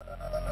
Uh,